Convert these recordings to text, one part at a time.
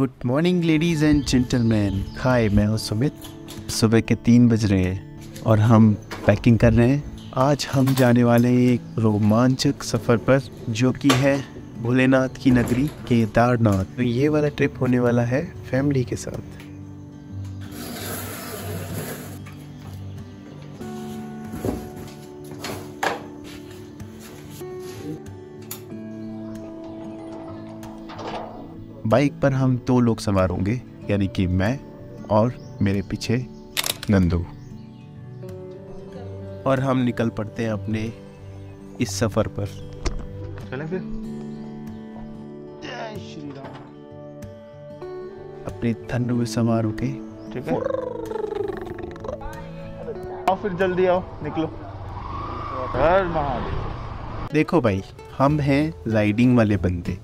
Good morning ladies and gentleman hi मैं हूँ सुमित। सुबह के तीन बज रहे हैं और हम पैकिंग कर रहे हैं। आज हम जाने वाले हैं एक रोमांचक सफ़र पर, जो कि है भोलेनाथ की नगरी केदारनाथ। तो ये वाला ट्रिप होने वाला है फैमिली के साथ। बाइक पर हम दो लोग सवार होंगे यानी कि मैं और मेरे पीछे नंदू। और हम निकल पड़ते हैं अपने इस सफ़र पर। चलें फिर। जय श्री राम। अपने थंड में सवार होके। ठीक है। आओ फिर जल्दी आओ निकलो। हर महादेव। देखो भाई हम हैं राइडिंग वाले बंदे।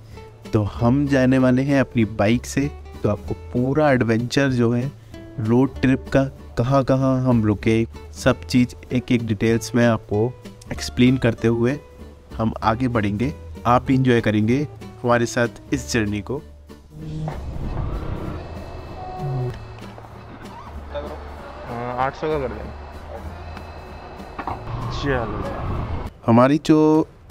तो हम जाने वाले हैं अपनी बाइक से। तो आपको पूरा एडवेंचर जो है रोड ट्रिप का कहाँ कहाँ हम रुके सब चीज़ एक एक डिटेल्स में आपको एक्सप्लेन करते हुए हम आगे बढ़ेंगे। आप इंजॉय करेंगे हमारे साथ इस जर्नी को। आठ सौ का कर देना चलो। हमारी जो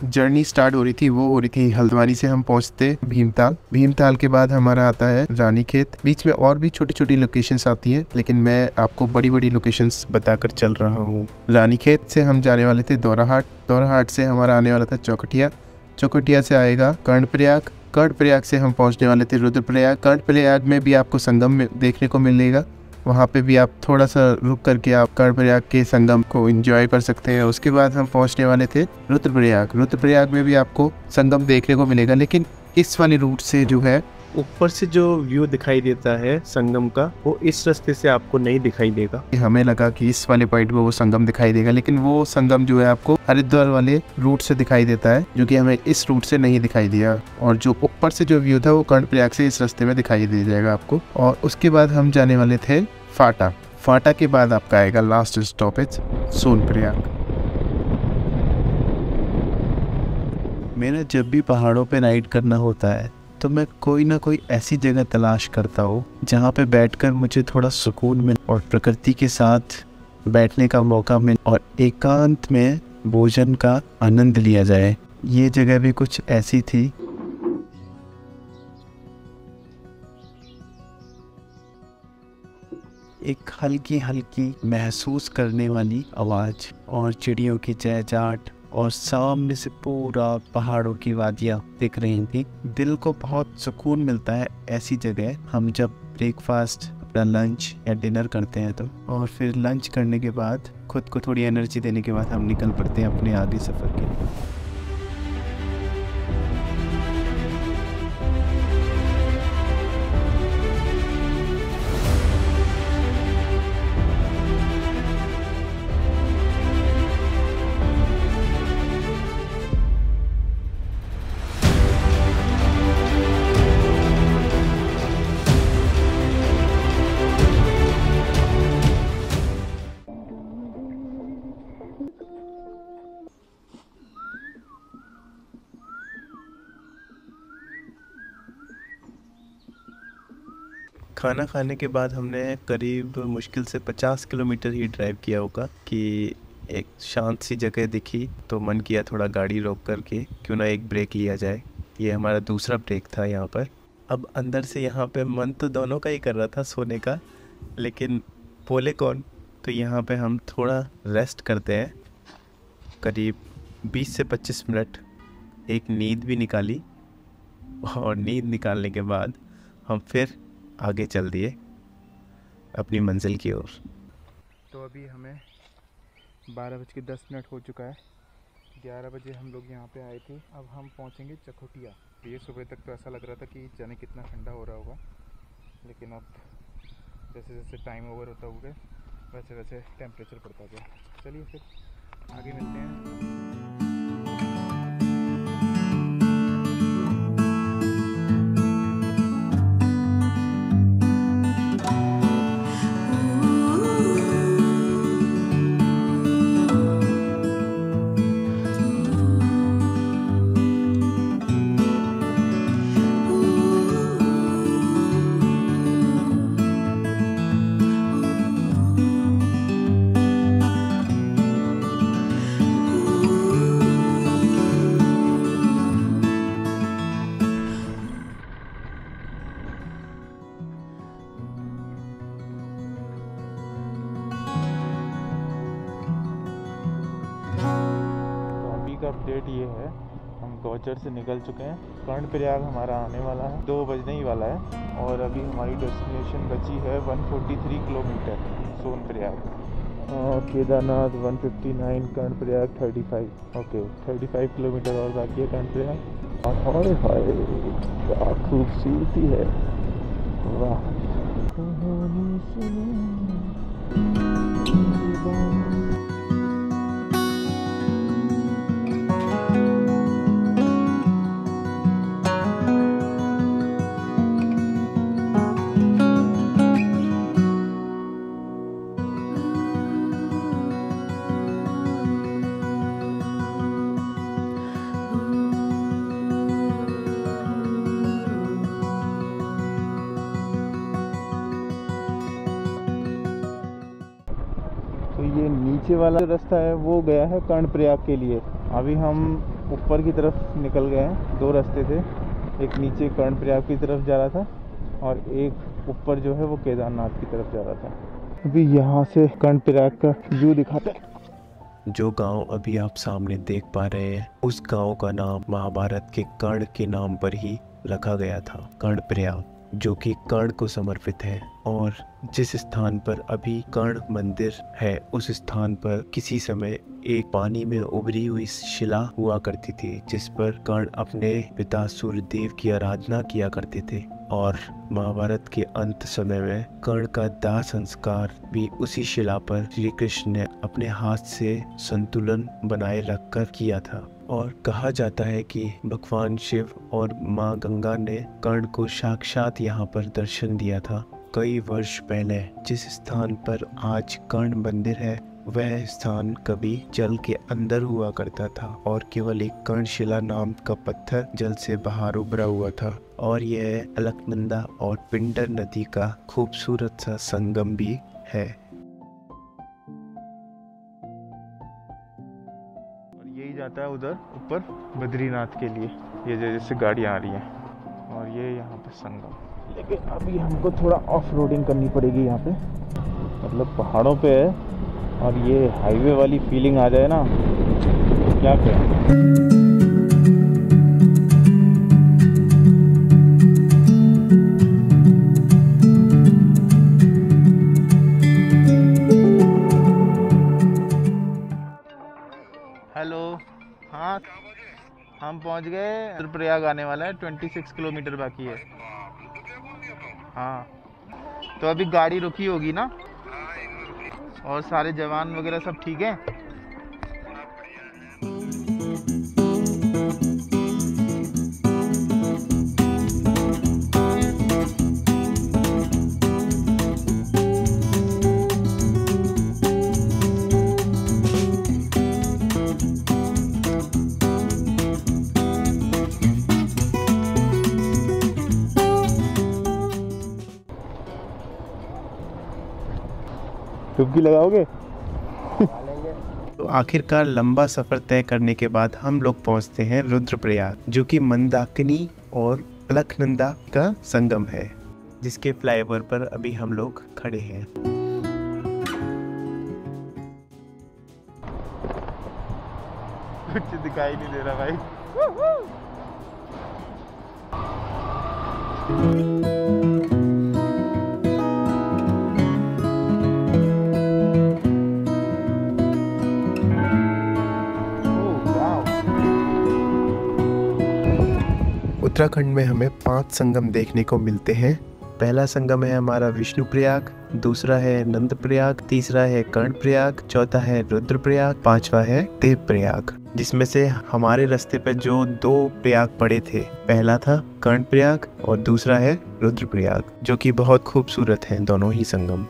जर्नी स्टार्ट हो रही थी, वो हो रही थी हल्द्वानी से हम पहुँचते भीमताल। भीमताल के बाद हमारा आता है रानीखेत। बीच में और भी छोटी छोटी लोकेशन आती है, लेकिन मैं आपको बड़ी बड़ी लोकेशंस बताकर चल रहा हूँ। रानीखेत से हम जाने वाले थे दौराहाट। दौराहाट से हमारा आने वाला था चौकटिया। चौकटिया से आएगा कर्णप्रयाग। कर्णप्रयाग से हम पहुँचने वाले थे रुद्रप्रयाग। कर्णप्रयाग में भी आपको संगम में देखने को मिलेगा। वहाँ पे भी आप थोड़ा सा रुक करके आप कर्णप्रयाग के संगम को एंजॉय कर सकते हैं। उसके बाद हम पहुँचने वाले थे रुद्रप्रयाग। रुद्रप्रयाग में भी आपको संगम देखने को मिलेगा, लेकिन इस वाले रूट से जो है ऊपर से जो व्यू दिखाई देता है संगम का, वो इस रास्ते से आपको नहीं दिखाई देगा। हमें लगा कि इस वाले पॉइंट में वो संगम दिखाई देगा, लेकिन वो संगम जो है आपको हरिद्वार वाले रूट से दिखाई देता है, जो कि हमें इस रूट से नहीं दिखाई दिया। और जो ऊपर से जो व्यू था, वो कर्णप्रयाग से इस रास्ते में दिखाई दे जाएगा आपको। और उसके बाद हम जाने वाले थे फाटा। फाटा के बाद आपका आएगा लास्ट स्टॉपेज सोनप्रयाग। मेरा जब भी पहाड़ों पे राइड करना होता है तो मैं कोई ना कोई ऐसी जगह तलाश करता हूँ, जहाँ पे बैठकर मुझे थोड़ा सुकून मिले और प्रकृति के साथ बैठने का मौका मिले और एकांत में भोजन का आनंद लिया जाए। ये जगह भी कुछ ऐसी थी। एक हल्की हल्की महसूस करने वाली आवाज़ और चिड़ियों की चहचहाट और सामने से पूरा पहाड़ों की वादियाँ दिख रही थी। दिल को बहुत सुकून मिलता है ऐसी जगह। हम जब ब्रेकफास्ट अपना लंच या डिनर करते हैं तो और फिर लंच करने के बाद खुद को थोड़ी एनर्जी देने के बाद हम निकल पड़ते हैं अपने आगे सफ़र के लिए। खाना खाने के बाद हमने करीब मुश्किल से 50 किलोमीटर ही ड्राइव किया होगा कि एक शांत सी जगह दिखी तो मन किया थोड़ा गाड़ी रोक करके क्यों ना एक ब्रेक लिया जाए। ये हमारा दूसरा ब्रेक था यहाँ पर। अब अंदर से यहाँ पे मन तो दोनों का ही कर रहा था सोने का, लेकिन बोले कौन? तो यहाँ पे हम थोड़ा रेस्ट करते हैं। करीब 20 से 25 मिनट एक नींद भी निकाली और नींद निकालने के बाद हम फिर आगे चल दिए, अपनी मंजिल की ओर। तो अभी हमें बारह बज के दस मिनट हो चुका है। ग्यारह बजे हम लोग यहाँ पे आए थे। अब हम पहुँचेंगे चकोटिया ये सुबह तक तो ऐसा लग रहा था कि जाने कितना ठंडा हो रहा होगा। लेकिन अब जैसे जैसे टाइम ओवर होता हुआ वैसे वैसे टेम्परेचर बढ़ता गया। चलिए फिर, आगे मिलते हैं। गौचर से निकल चुके हैं। कर्ण प्रयाग हमारा आने वाला है। दो बजने ही वाला है और अभी हमारी डेस्टिनेशन बची है 143 kilometre Sonprayag. Kedarnath 159 Karnaprayag 35 okay 35 kilometre और बाकी है कर्ण प्रयाग। और हाय, क्या खूबसूरती है। वाह। नीचे वाला जो रास्ता है, वो गया है कर्ण प्रयाग के लिए। अभी हम ऊपर की तरफ़ निकल गए हैं, दो रास्ते थे। एक नीचे कर्ण प्रयाग की तरफ़ जा रहा था और एक ऊपर जो है, वो केदारनाथ की तरफ़ जा रहा था। अभी यहाँ से कर्ण प्रयाग का व्यू दिखाते जो गाँव अभी आप सामने देख पा रहे हैं, उस गाँव का नाम महाभारत के कर्ण के नाम पर ही रखा गया था कर्ण प्रयाग जो कि कर्ण को समर्पित है और जिस स्थान पर अभी कर्ण मंदिर है, उस स्थान पर किसी समय एक पानी में उभरी हुई शिला हुआ करती थी, जिस पर कर्ण अपने पिता सूर्यदेव की आराधना किया करते थे। और महाभारत के अंत समय में कर्ण का दाह संस्कार भी उसी शिला पर श्री कृष्ण ने अपने हाथ से संतुलन बनाए रखकर किया था। और कहा जाता है कि भगवान शिव और माँ गंगा ने कर्ण को साक्षात यहाँ पर दर्शन दिया था। कई वर्ष पहले जिस स्थान पर आज कर्ण मंदिर है, वह स्थान कभी जल के अंदर हुआ करता था और केवल एक कर्णशिला नाम का पत्थर जल से बाहर उभरा हुआ था। और यह अलकनंदा और पिंडर नदी का खूबसूरत सा संगम भी है। जाता है उधर, ऊपर बद्रीनाथ के लिए। ये जैसे गाड़ियाँ आ रही हैं। और ये यहाँ पे संगम। लेकिन अभी हमको थोड़ा ऑफ़ रोडिंग करनी पड़ेगी यहाँ पे। मतलब पहाड़ों पे है, और ये हाईवे वाली फीलिंग आ जाए ना। क्या करें हम पहुँच गए रुद्रप्रयाग आने वाला है ट्वेंटी सिक्स किलोमीटर बाकी है। हाँ तो? अभी गाड़ी रुकी होगी ना? और सारे जवान वगैरह सब ठीक है? डुबकी लगाओगे? तो आखिरकार लंबा सफ़र तय करने के बाद हम लोग पहुँचते हैं रुद्रप्रयाग जो कि मंदाकिनी और अलखनंदा का संगम है जिसके फ्लाईओवर पर अभी हम लोग खड़े हैं। कुछ दिखाई नहीं दे रहा भाई। उत्तराखंड में हमें पाँच संगम देखने को मिलते हैं। पहला संगम है हमारा विष्णु प्रयाग दूसरा है नंद प्रयाग तीसरा है कर्ण प्रयाग चौथा है रुद्र प्रयाग पांचवा है देव प्रयाग जिसमें से हमारे रास्ते पे जो दो प्रयाग पड़े थे। पहला था कर्ण प्रयाग और दूसरा है रुद्र प्रयाग जो कि बहुत खूबसूरत है दोनों ही संगम।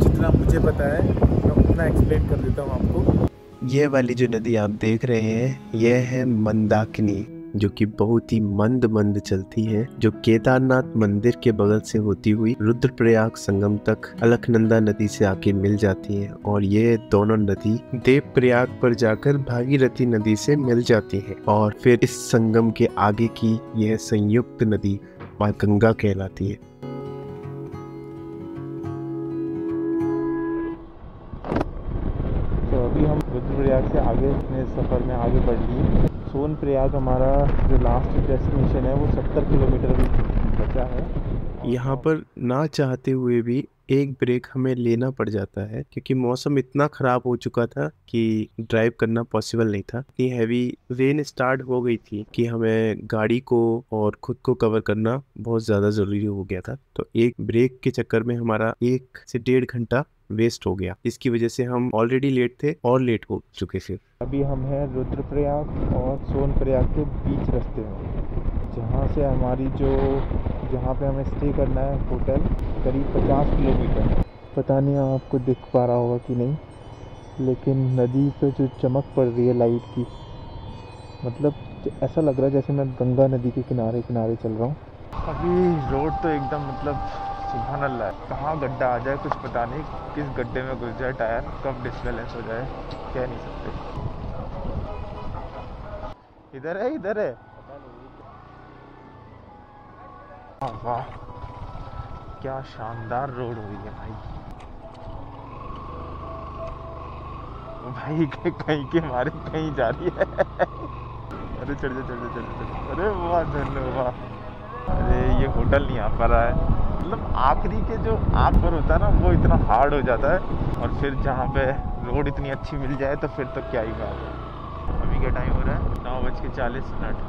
जितना मुझे पता है मैं उतना एक्सप्लेन कर देता हूँ आपको। यह वाली जो नदी आप देख रहे हैं यह है मंदाकिनी। जो कि बहुत ही मंद मंद चलती है, जो केदारनाथ मंदिर के बगल से होती हुई रुद्रप्रयाग संगम तक अलखनंदा नदी से आके मिल जाती है और ये दोनों नदी देव प्रयाग पर जाकर भागीरथी नदी से मिल जाती है और फिर इस संगम के आगे की यह संयुक्त नदी माँ गंगा कहलाती है। तो अभी हम रुद्रप्रयाग से आगे अपने सफ़र में आगे बढ़ लिए। सोन प्रयाग हमारा जो लास्ट डेस्टिनेशन है, वो सत्तर किलोमीटर बचा है। यहाँ पर ना चाहते हुए भी एक ब्रेक हमें लेना पड़ जाता है, क्योंकि मौसम इतना ख़राब हो चुका था कि ड्राइव करना पॉसिबल नहीं था। इतनी हैवी रेन स्टार्ट हो गई थी कि हमें गाड़ी को और खुद को कवर करना बहुत ज़्यादा ज़रूरी हो गया था। तो एक ब्रेक के चक्कर में हमारा एक से डेढ़ घंटा वेस्ट हो गया। इसकी वजह से हम ऑलरेडी लेट थे और लेट हो चुके थे। अभी हम हैं रुद्रप्रयाग और सोनप्रयाग के बीच रास्ते में। जहाँ से हमारी जो जहाँ पे हमें स्टे करना है होटल करीब पचास किलोमीटर। पता नहीं आपको दिख पा रहा होगा कि नहीं लेकिन नदी पे जो चमक पड़ रही है लाइट की मतलब ऐसा लग रहा है जैसे मैं गंगा नदी के किनारे किनारे चल रहा हूँ। अभी रोड तो एकदम मतलब सुबह अल्लाह कहाँ गड्ढा आ जाए कुछ पता नहीं। किस गड्ढे में घुस जाए टायर कब डिसबैलेंस हो जाए कह नहीं सकते। इधर है इधर हाँ, वाह क्या शानदार रोड हुई है भाई। भाई के कहीं के मारे कहीं जा रही है। अरे चढ़ जा चढ़ जा चढ़ जा। अरे वाह धन्यवाद। अरे ये होटल नहीं आ पा रहा है। मतलब आखिरी के जो आप पर होता है ना, वो इतना हार्ड हो जाता है। और फिर जहाँ पे रोड इतनी अच्छी मिल जाए तो फिर तो क्या ही बात है। अभी का टाइम हो रहा है, नौ बज के चालीस मिनट।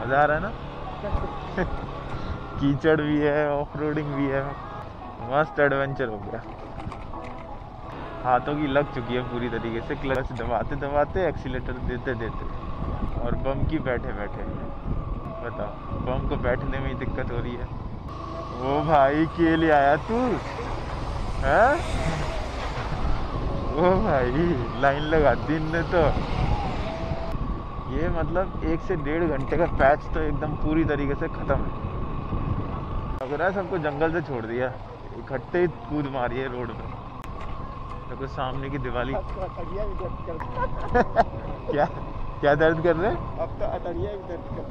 मज़ा आ रहा है ना? कीचड़ भी है ऑफ़ रोडिंग भी है। मस्त एडवेंचर हो गया। हाथों की लग चुकी है पूरी तरीके से क्लच दबाते दबाते एक्सीटर देते देते। और बम की बैठे बैठे। बताओ बम को बैठने में ही दिक्कत हो रही है। वो भाई के लिए आया तू? है? वो भाई लाइन लगा दी ने तो। ये मतलब एक से डेढ़ घंटे का पैच तो एकदम पूरी तरीके से ख़त्म है। लग रहा है सबको जंगल से छोड़ दिया। इकट्ठे ही कूद मारी है रोड में देखो सामने की दिवाली क्या? क्या दर्द कर रहे अब तो अतड़िया भी दर्द कर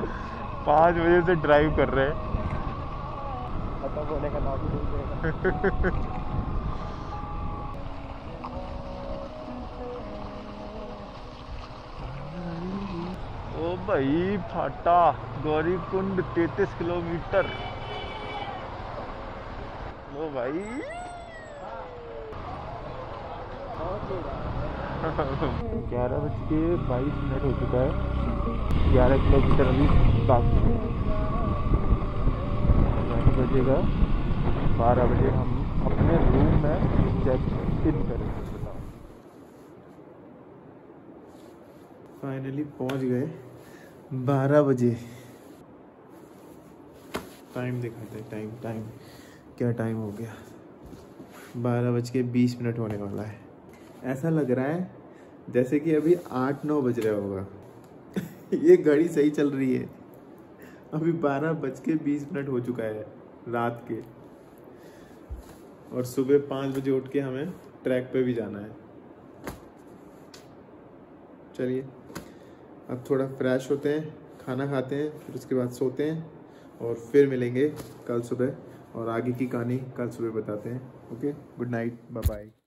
पाँच बजे से ड्राइव कर रहे हैं। खत्म होने का नाम नहीं भाई, फाटा, गौरी कुंड तैतीस किलोमीटर। लो भाई। ग्यारह बज के बाईस मिनट हो चुका है। ग्यारह किलोमीटर अभी बाकी बजेगा। बारह बजे हम अपने रूम में चेक इन करेंगे। फाइनली पहुँच गए। बारह बजे। टाइम दिखाते हैं टाइम टाइम क्या टाइम हो गया? बारह बज के बीस मिनट होने वाला है। ऐसा लग रहा है जैसे कि अभी आठ नौ बज रहा होगा। ये घड़ी सही चल रही है। अभी बारह बज के बीस मिनट हो चुका है रात के। और सुबह पाँच बजे उठ के हमें ट्रैक पे भी जाना है। चलिए। अब थोड़ा फ्रेश होते हैं, खाना खाते हैं, फिर उसके बाद सोते हैं और फिर मिलेंगे कल सुबह और आगे की कहानी कल सुबह बताते हैं। Okay good night bye bye